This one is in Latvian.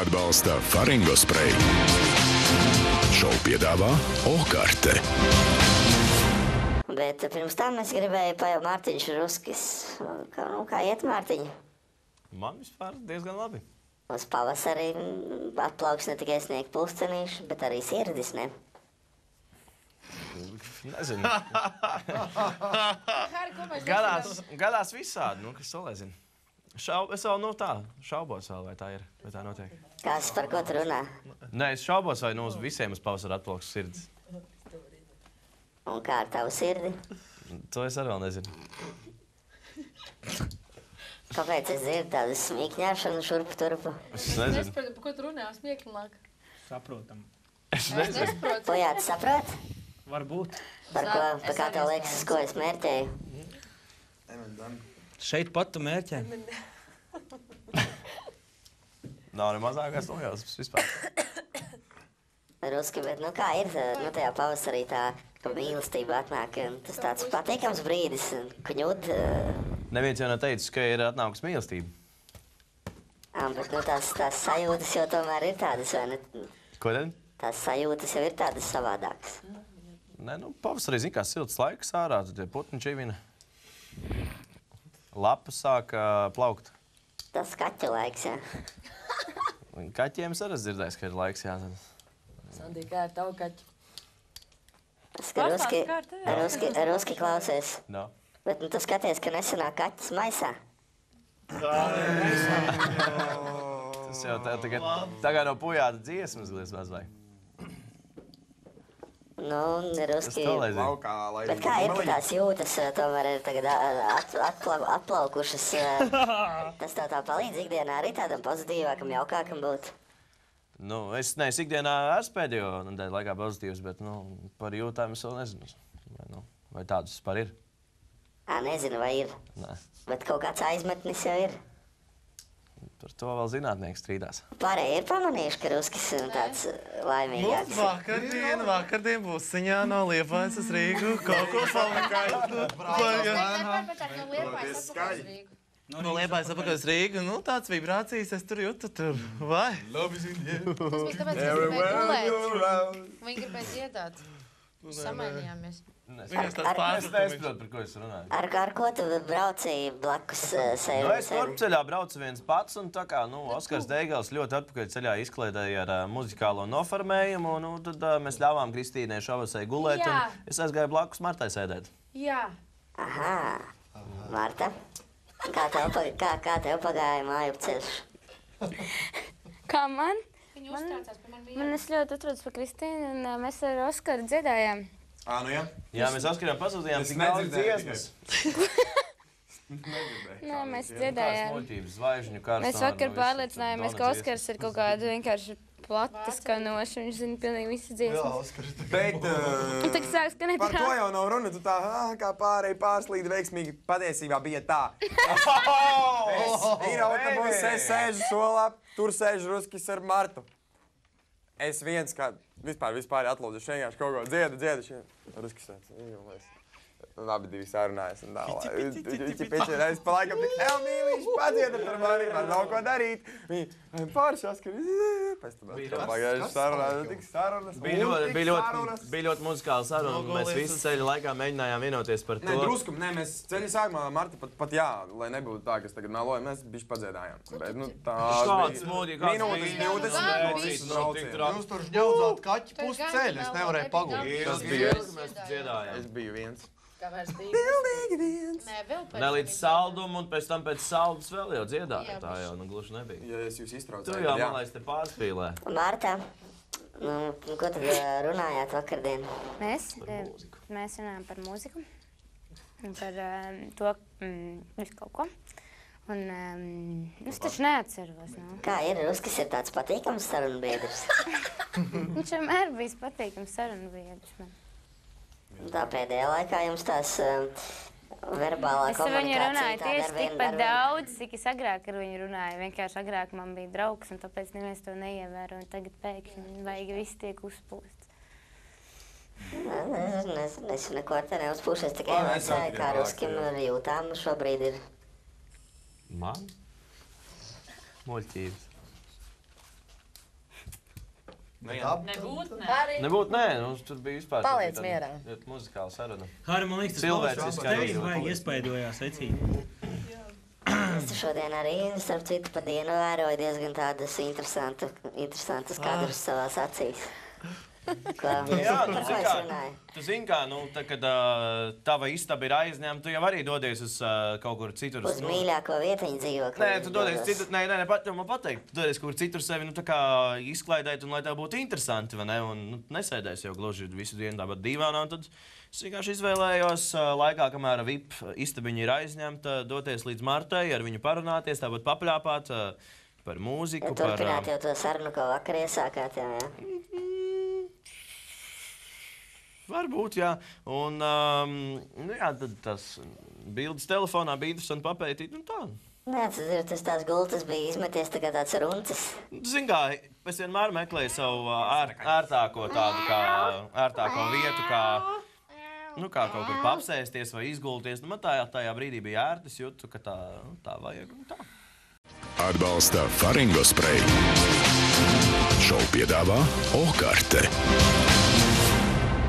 atbalsta Faringo spreju. Šovu piedāvā Okarte. Bet pirms tam es gribēju pajaut Mārtiņš Ruskis. Kā, nu, kā iet Mārtiņa? Man vispār diezgan labi. Uz pavasarī atplauks ne tikai sniegt pulcenīši, bet arī sirdis, ne? Nezinu. Gadās, gadās visādi, nu, kas to lai zina. Šau, es vēl, nu tā, šaubos vēl, vai tā ir, vai tā notiek. Kas par ko runā? Nē, es šaubos, vai nu uz visiem uz pavasara atplauks sirds. Un kā ar tavu sirdi? To es arī vēl nezinu. Kāpēc es dzirdu tādu smīkņāšanu šurpu turpu? Es Es nezinu. par ko tu runā, smieklāk. Saprotam. Es nezinu. nesaprotu. Ko jā, tu saproti? Varbūt. Par ko, Es par kā tev liekas, ko es mērķēju? Šeit pat tu mērķē. Nav ne mazākās nojausmas vispār. Ruski, bet nu kā ir, nu tajā pavasarī tā, ka mīlestība atnāk, un tas tāds patīkams brīdis, un kņud, Neviens jau nav teicis, ka ir atnākusi mīlestība. uh, bet nu tās, tās sajūtas jau tomēr ir tādas, vai ne? Ko tad? Tās sajūtas jau ir tādas savādākas. Nē, nu, pavasarī zina, kā silts laiks ārā, tad putni čivina. Lapas sāk ā, plaukt. Tas kaķa laiks, Kaķiem arī dzirdēju, ka ir laiks jāzina. Sandī, kā ir tavu kaķi? Es ruski, kā tevi? ruski, ruski klausies. No. Bet nu, tu skaties, ka nesenāk kaķis maisā. Tas jau tā, tagad, tagad no pujāta dziesmas gluži vai? Nu, ruski. Laukā, lai Bet kā ir, tās jūtas eh, tomēr ir tagad ā, at, atpla, atplaukušas? eh, Tas tev tā palīdz ikdienā arī tādam pozitīvākam, jaukākam būt. Nu, es neesmu ikdienā ar pēdējo nedēļu laikā pozitīvs, bet nu, par jūtām es vēl nezinu. Vai, nu, vai tādas vispār ir? Ā, nezinu, vai ir. Nē. Bet kaut kāds aizmetnis jau ir. Par to vēl zinātnieki strīdās. Pārējie ir pamanījuši, ka Ruskis ir tāds eh, laimīgāks. Vakardien, vakardien būs ziņā no Liepājas uz Rīgu. Kaut ko fabrikāju. No Liepājas apakaļ uz Rīgu. Nu, tāds vibrācijas es tur jūtu. Tur. Vai? Tas bija tāpēc, ka mēs gribējām gulēt. Viņi gribēja dziedāt. Samainījāmies. Es Viņas tāds Ar- pārspīlējums. nesaprotu, par ko es runāju. Ar, ar ko tu braucīji blakus eh, sev? Nu, es turp ceļā braucu viens pats, un tā kā nu, Oskars Deigals ļoti atpakaļ ceļā izklaidēja ar uh, muzikālo noformējumu, un nu, tad uh, mēs ļāvām Kristīnai Šovasai gulēt, Jā. un es aizgāju blakus Martai sēdēt. Jā. Aha, Marta. Kā tev, kā, kā tev pagāja māju ceļš? Kā man? Viņi uztraucās par mani Man es ļoti atrodas par Kristīnu, un ā, mēs ar Oskaru dziedājām. Ā, nu jā. Jā, mēs Oskaram pasūtījām tik daudz dziesmas. Nē, mēs dziedājām. Muļķības, zvaigžņu kārtas. Mēs vakar pārliecinājāmies, ka Oskars ir kaut kāda vienkārši plata skanoša. Viņš zina pilnīgi visas dziesmas. Bet Un tagad sāks skanēt par to jau nav runa. Tu tā ah, kā pārēji pārslīdi veiksmīgi. Patiesībā bija tā. Es ir autobuss, es sēžu solā, tur sēž Ruskis ar Martu. Es viens kā vispār, vispār atlūdzu, vienkārši kaut ko dziedu, dziedu. šeit. Ruskis tāds, "Ej, lai es-" Un abi divi sarunājas. un tā, lai- Viņi pieci reizes pa laikam tik, "Ew, mīlīši, padziedi par mani, man nav ko darīt. Viņi, "Ai, pārši Oskar, pēc tam pagājuši sarunājas, tik sarunas. Bija ļoti, bija ļoti, bija ļoti muzikāla saruna. un Mēs visu ceļu laikā mēģinājām vienoties par to. Nē, drusku, nē, mēs ceļā sākumā, Marta, pat, pat jā, lai nebūtu tā, ka es tagad meloju, mēs bišķi padziedājām. Bet, nu, tā Kāds smūgi, kāds minūtes, bija? 20 Jā, minūtes nu. Jūs tur žņaudzāt kaķi pus ceļu, es nevarēju pagūt. Tas bija mēs dziedājām. Es biju viens. Kā vairs bija? Pilnīgi viens. Nē, vēl pēc Ne līdz saldumu, un pēc tam pēc saldus vēl jau dziedāja. Tā jau nu, gluži nebija. Ja es jūs iztraucu, Tu jau man liekas, te pārspīlē. Marta, nu, ko tad eh, runājāt vakardien? Mēs, ā, mēs runājam par mūziku un par ā, to mm, visu kaut ko. Un um, es taču neatceros. Nu. Kā ir? Ruskis ir tāds patīkams sarunbiedrs. Viņš vienmēr bijis patīkams sarunu biedrs. man. Tā pēdējā laikā jums tās uh, verbālā Es ar viņu komunikācija runāju tieši tikpat daudz, cik es agrāk ar viņu runāju. Vienkārši agrāk man bija draugs, un tāpēc neviens to neievēro. un Tagad pēkšņi vajag viss tiek uzpūsts. Nē, Nezinu, nezinu, es neko ar te neuzpūšu. Es tikai vaicāju, kā Ruskim jūtām šobrīd ir. Man? Muļķības. Nebūt, nē. Nebūtu, nē, nu, tur bija vispār. Paliec mierā. Muzikāla saruna. Hāri, man liekas, tas Cilvēciskā tev izjūta. vajag iespaidojās secīgi. Es šodien arī, starp citu, pa dienu vēroju diezgan tādus interesantu, interesantus kadrus savās acīs. Jā, nu, par ko zini es kā, tu zini, kā, nu, tā, kad uh, tava istaba ir aizņemta, tu jau arī dodies uz uh, kaut kur citur. Uz nu, mīļāko vietiņu dzīvokli. Nē, tu dodies dodos. citur, nē, nē, nē pat, man pateikt, tu dodies kur citur sevi, nu, tā kā izklaidēt, un lai tev būtu interesanti, vai ne, un nu, nesēdēs jau gluži visu dienu tāpat dīvānā, un tad es vienkārši izvēlējos uh, laikā, kamēr VIP istabiņa ir aizņemta, doties līdz Martai, ar viņu parunāties, tāpat papļāpāt uh, par mūziku, Ja par... turpināt Uh, jau to sarunu, ko vakar iesākāt, jā, jā. Varbūt, jā. Un, um, nu, jā, tad tas bildes telefonā bija interesanti papētīt. Un tā. Nē, tas ir tas tās gultas bija izmeties tā kā tāds runcis. Ziniet, kā es vienmēr meklēju savu ā, ār, ērtāko tādu kā ērtāko vietu, kā, nu, kā kaut kur apsēsties vai izgulties. Nu, man tā, tajā brīdī bija ērti, es jūtu, ka tā, nu, tā vajag. Tā. Atbalsta Faringo spreju. Šovu piedāvā Okarte.